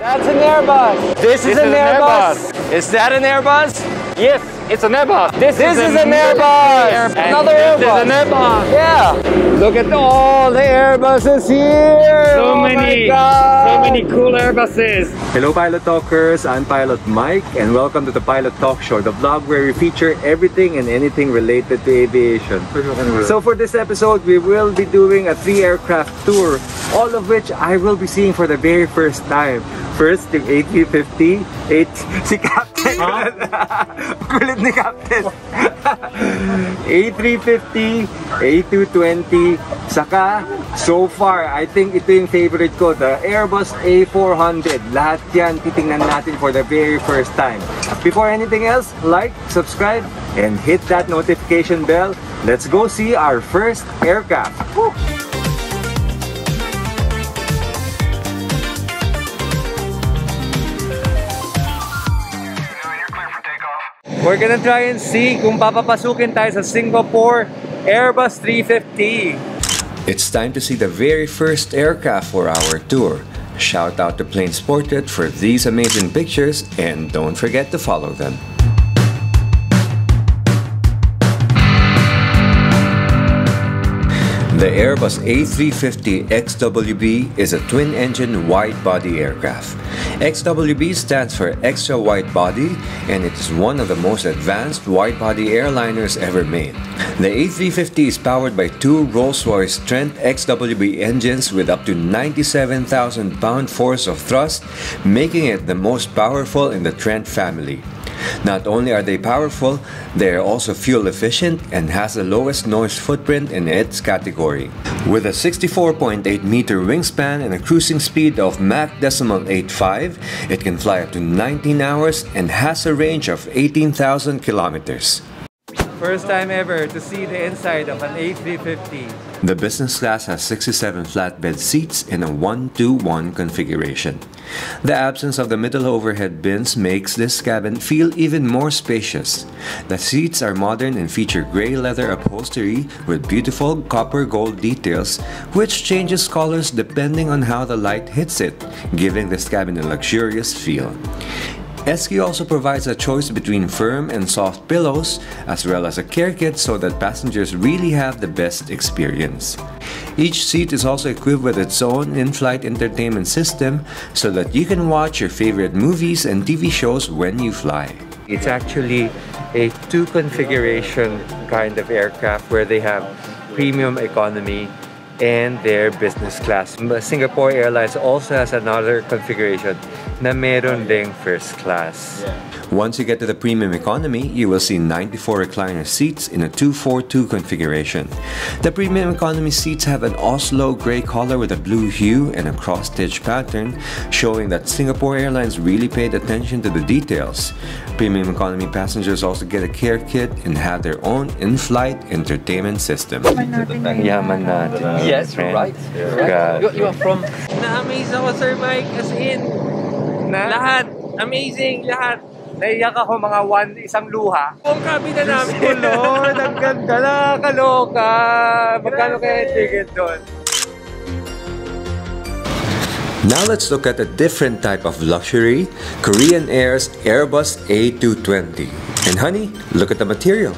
That's an Airbus. This, is, an, Airbus. Is that an Airbus? Yes, it's an Airbus. This, is, an Airbus. Another this Airbus. is an Airbus. Yeah. Look at all the Airbuses here. So oh many, my God. so many cool Airbuses. Hello Pilot Talkers, I'm Pilot Mike and welcome to the Pilot Talk Show, the vlog where we feature everything and anything related to aviation. So for this episode, we will be doing a three aircraft tour, all of which I will be seeing for the very first time. First, the A350, 8, si Captain. Kulit ni Captain. A350, A220, saka so far, I think ito yung favorite ko, the Airbus A400. Lahat yan titingnan natin for the very first time. Before anything else, like, subscribe, and hit that notification bell. Let's go see our first aircraft. Woo! We're gonna try and see kung papapasukin tayo sa Singapore Airbus 350. It's time to see the very first aircraft for our tour. Shout out to Plane Sported for these amazing pictures and don't forget to follow them. The Airbus A350 XWB is a twin-engine wide-body aircraft. XWB stands for Extra Wide Body and it is one of the most advanced wide-body airliners ever made. The A350 is powered by two Rolls-Royce Trent XWB engines with up to 97,000 pound force of thrust, making it the most powerful in the Trent family. Not only are they powerful, they are also fuel efficient and has the lowest noise footprint in its category. With a 64.8 meter wingspan and a cruising speed of Mach decimal 85, it can fly up to 19 hours and has a range of 18,000 kilometers. First time ever to see the inside of an A350. The business class has 67 flatbed seats in a 1-2-1 configuration. The absence of the middle overhead bins makes this cabin feel even more spacious. The seats are modern and feature gray leather upholstery with beautiful copper gold details, which changes colors depending on how the light hits it, giving this cabin a luxurious feel. SQ also provides a choice between firm and soft pillows, as well as a care kit so that passengers really have the best experience. Each seat is also equipped with its own in-flight entertainment system so that you can watch your favorite movies and TV shows when you fly. It's actually a two configuration kind of aircraft where they have premium economy and their business class. Singapore Airlines also has another configuration na meron ding first class. Once you get to the premium economy, you will see 94 recliner seats in a 242 configuration. The premium economy seats have an Oslo gray color with a blue hue and a cross-stitch pattern, showing that Singapore Airlines really paid attention to the details. Premium economy passengers also get a care kit and have their own in-flight entertainment system. Yaman natin. Yes, friend. right. Grabe. You, you are from Na-amaze ako, Sir Mike, as in, lahat, amazing, lahat. Naiyak ako mga one, isang luha. Ang kabina namin ko, Lord, ang ganda na, kaloka. Magkano kaya yung ticket doon? Now let's look at a different type of luxury, Korean Air's Airbus A220. And honey, look at the material.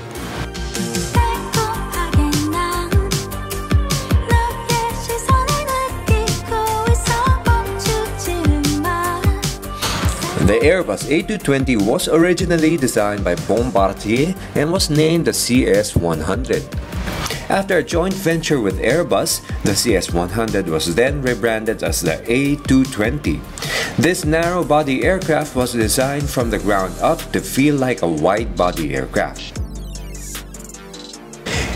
The Airbus A220 was originally designed by Bombardier and was named the CS100. After a joint venture with Airbus, the CS100 was then rebranded as the A220. This narrow body aircraft was designed from the ground up to feel like a wide body aircraft.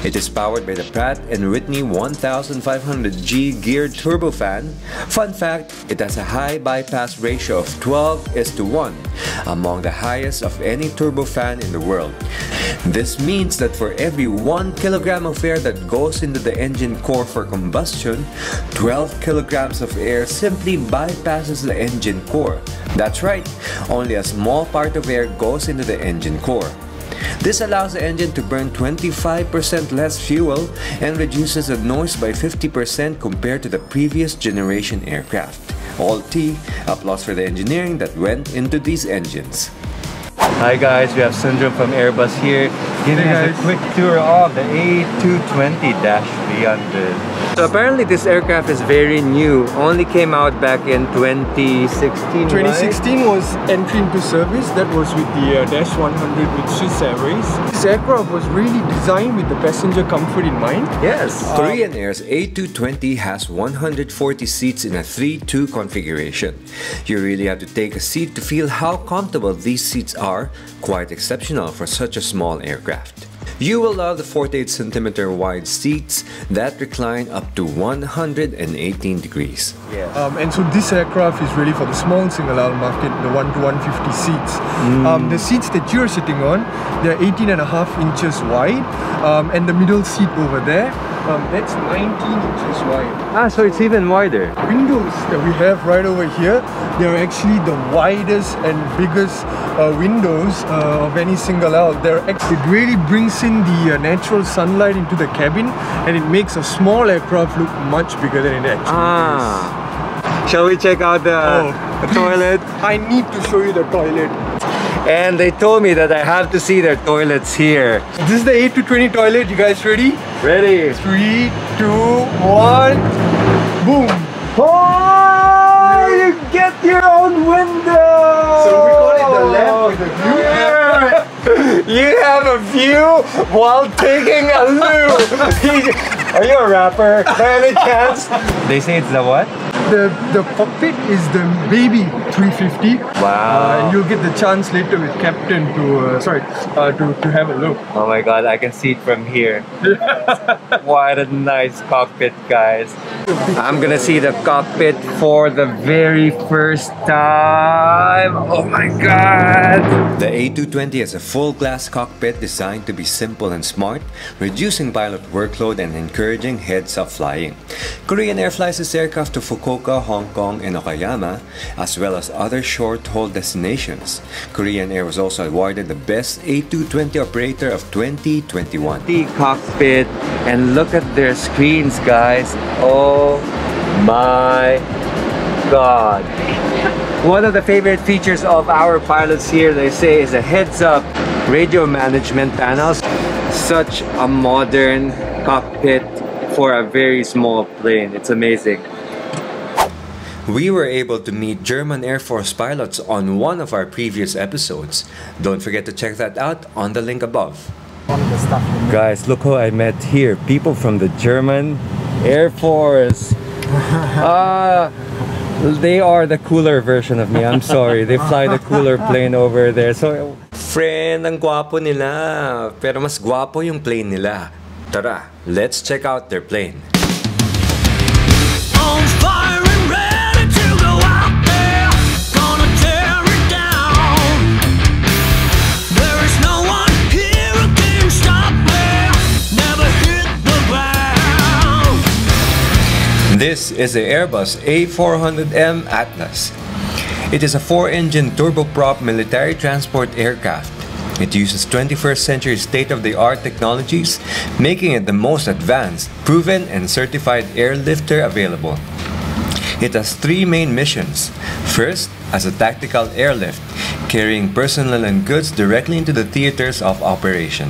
It is powered by the Pratt & Whitney 1500G geared turbofan. Fun fact, it has a high bypass ratio of 12 is to 1, among the highest of any turbofan in the world. This means that for every 1 kilogram of air that goes into the engine core for combustion, 12 kilograms of air simply bypasses the engine core. That's right, only a small part of air goes into the engine core. This allows the engine to burn 25% less fuel and reduces the noise by 50% compared to the previous generation aircraft. All T, applause for the engineering that went into these engines. Hi guys, we have Syndrome from Airbus here, giving us a quick tour of the A220-300. So apparently this aircraft is very new, only came out back in 2016, 2016 was entry into service. That was with the uh, Dash 100 with Swiss Airways. This aircraft was really designed with the passenger comfort in mind. Yes. Korean Air's A220 has 140 seats in a 3-2 configuration. You really have to take a seat to feel how comfortable these seats are, quite exceptional for such a small aircraft. You will love the 48cm wide seats that recline up to 118 degrees. Um, and so this aircraft is really for the small single aisle market, the 1 to 150 seats. Um, the seats that you're sitting on, they're 18 and a half inches wide. Um, and the middle seat over there, um, that's 19 inches wide. Ah, so it's even wider. windows that we have right over here they're actually the widest and biggest uh, windows uh, of any single aisle they're act- it really brings in the uh, natural sunlight into the cabin and it makes a small aircraft look much bigger than it actually Ah. Shall we check out the, Oh, the toilet? I need to show you the toilet And they told me that I have to see their toilets here. this is the A220 toilet you guys ready Ready? three two one boom Oh, you get your own window! so we call it the lamp with the view You have a view while taking a loo. Are you a rapper by any chance? They say it's the what? The the cockpit is the baby 350 Wow. Uh, you'll get the chance later with Captain to, uh, sorry, uh, to, to have a look. Oh my god, I can see it from here. what a nice cockpit, guys. I'm gonna see the cockpit for the very first time. Oh my god. The A220 has a full glass cockpit designed to be simple and smart, reducing pilot workload and encouraging heads-up flying. Korean Air flies this aircraft to Fukuoka, Hong Kong, and Okayama, as well as other short-haul destinations. Korean Air was also awarded the Best A220 Operator of 2021. The cockpit and look at their screens, guys. Oh my god. One of the favorite features of our pilots here, they say, is a heads-up radio management panels. Such a modern cockpit for a very small plane. It's amazing. We were able to meet German Air Force pilots on one of our previous episodes. Don't forget to check that out on the link above. Guys, look who I met here. People from the German Air Force. Ah, they are the cooler version of me. I'm sorry. They fly the cooler plane over there. So Friend, ang gwapo nila. Pero mas gwapo yung plane nila. Tara, let's check out their plane. This is the Airbus A400M Atlas. It is a four-engine turboprop military transport aircraft. It uses 21st century state-of-the-art technologies, making it the most advanced, proven, and certified airlifter available. It has three main missions. First, as a tactical airlift, carrying personnel and goods directly into the theaters of operation.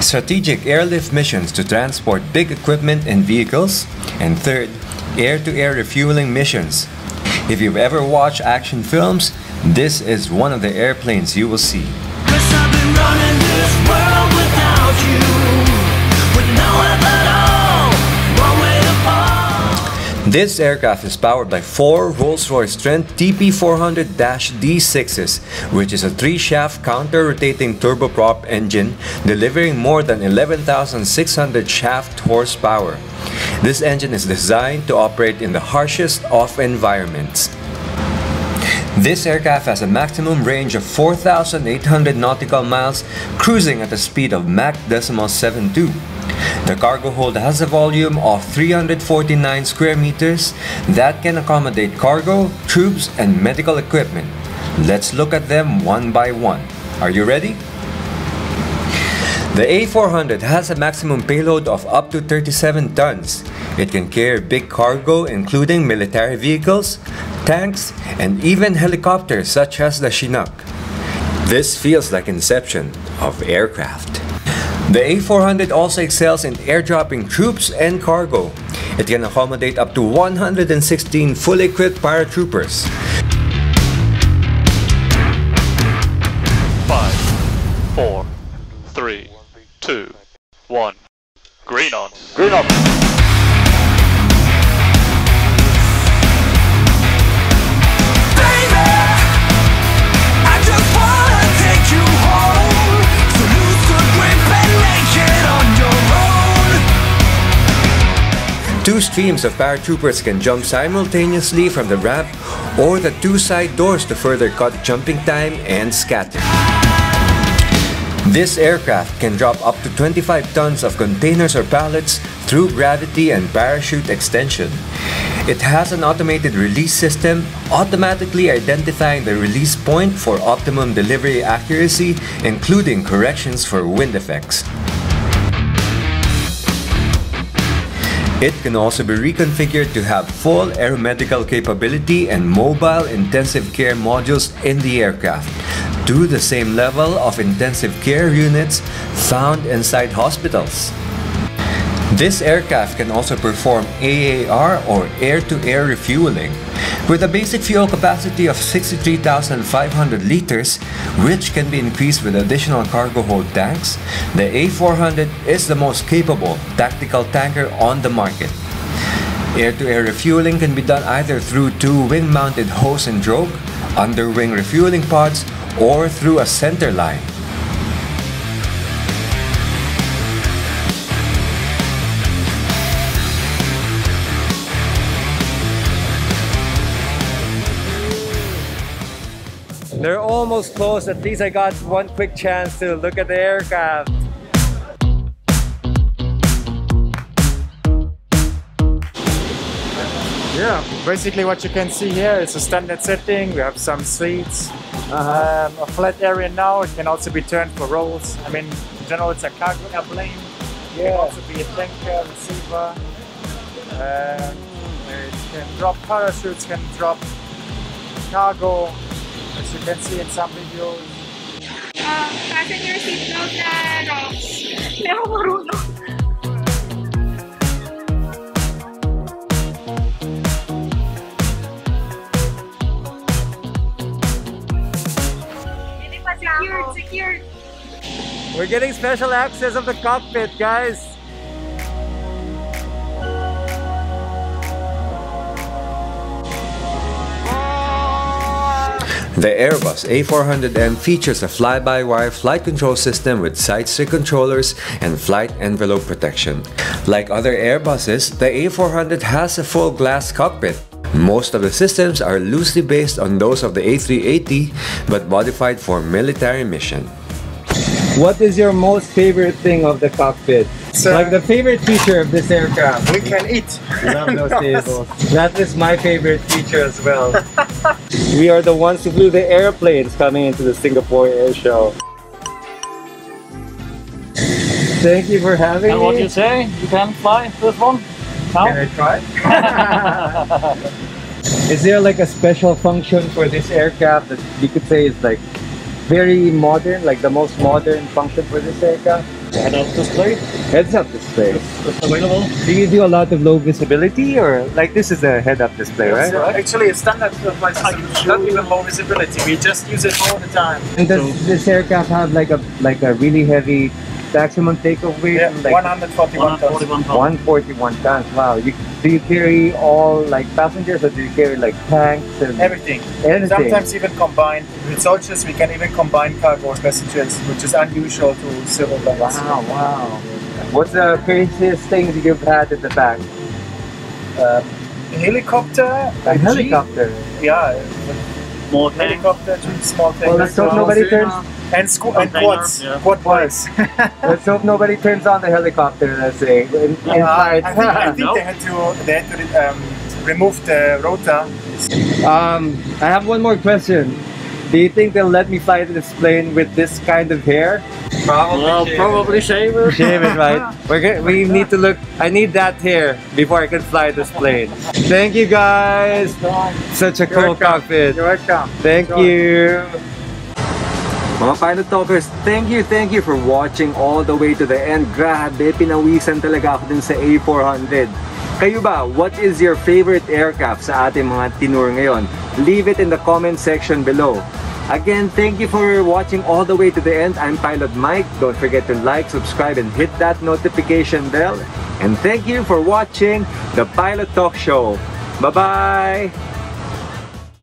Strategic airlift missions to transport big equipment and vehicles. And third, air to air refueling missions. If you've ever watched action films, this is one of the airplanes you will see. Cause I've been running this world without you. With This aircraft is powered by four Rolls-Royce Trent TP400-D6s, which is a three-shaft counter-rotating turboprop engine delivering more than 11,600 shaft horsepower. This engine is designed to operate in the harshest of environments. This aircraft has a maximum range of 4,800 nautical miles, cruising at a speed of Mach decimal 72. The cargo hold has a volume of 349 square meters that can accommodate cargo, troops, and medical equipment. Let's look at them one by one. Are you ready? The A400 has a maximum payload of up to 37 tons. It can carry big cargo including military vehicles, tanks, and even helicopters such as the Chinook. This feels like inception of aircraft. The A400 also excels in airdropping troops and cargo. It can accommodate up to 116 fully equipped paratroopers. Five, four, two, one. Green on. Green on. Baby, I just wanna take you home. So lose the grip and make it on your own. Two streams of paratroopers can jump simultaneously from the ramp or the two side doors to further cut jumping time and scatter. This aircraft can drop up to 25 tons of containers or pallets through gravity and parachute extension. It has an automated release system, automatically identifying the release point for optimum delivery accuracy, including corrections for wind effects. It can also be reconfigured to have full aeromedical capability and mobile intensive care modules in the aircraft to the same level of intensive care units found inside hospitals. This aircraft can also perform AAR or air-to-air refueling with a basic fuel capacity of 63,500 liters, which can be increased with additional cargo hold tanks. The A400 is the most capable tactical tanker on the market. Air-to-air refueling can be done either through two wing-mounted hose and drogue, under-wing refueling pods, or through a center line. Almost close. At least I got one quick chance to look at the aircraft. Yeah, basically what you can see here is a standard setting. We have some seats, um, a flat area now. It can also be turned for rolls. I mean, in general, it's a cargo airplane. It can also be a tanker, receiver. Um, it can drop parachutes, can drop cargo, as you can see in some videos. Um, passenger seatbelt na rocks. Hindi ako marunong. Secured, secured. We're getting special access of the cockpit, guys. The Airbus A400M features a fly-by-wire flight control system with side-stick controllers and flight envelope protection. Like other Airbuses, the A400 has a full glass cockpit. Most of the systems are loosely based on those of the A380 but modified for military mission. What is your most favorite thing of the cockpit? So- like the favorite feature of this aircraft. We can eat. Love those tables. That is my favorite feature as well. we are the ones who flew the airplanes coming into the Singapore Air Show. Thank you for having And me. what you say? You can fly this one? Now? Can I try? is there like a special function for this aircraft that you could say is like very modern, like the most modern function for this aircraft? Head up display. Heads-up display. It's available. Do you do a lot of low visibility or like this is a head-up display, right? So actually, a standard flight system not even low visibility. We just use it all the time. And does this aircraft have like a like a really heavy maximum takeoff weight? Yeah, like 141 tons. 141 pounds. 141 tons. Wow. You, do you carry all like passengers or do you carry like tanks and Everything. anything? Sometimes even combined. With soldiers, we can even combine cargo and passengers, which is unusual to civil planes. Wow, wow. What's the craziest thing you've had in the back? Um, helicopter. A helicopter. Yeah, More tank. helicopter, two small tanks. Well, let's hope nobody turns. and, squ- and quads. yeah. Quad bikes. Let's hope nobody turns on the helicopter. Let's say in, Uh, inside. I think, I think they had to they had to um, remove the rotor. um, I have one more question. Do you think they'll let me fly this plane with this kind of hair? Probably. Well, probably shave it. Shave it, right? We're gonna, we need to look. I need that hair before I can fly this plane. Thank you guys. Such a You're cool welcome. cockpit. You're welcome. Thank Enjoy. you. Mga pilot talkers, thank you, thank you for watching all the way to the end. Grabe, pinawisan talaga ako dun sa A400. Kayo ba, what is your favorite aircraft sa ating mga tinur ngayon? Leave it in the comment section below. Again, thank you for watching all the way to the end. I'm Pilot Mike. Don't forget to like, subscribe, and hit that notification bell. And thank you for watching the Pilot Talk Show. Bye-bye!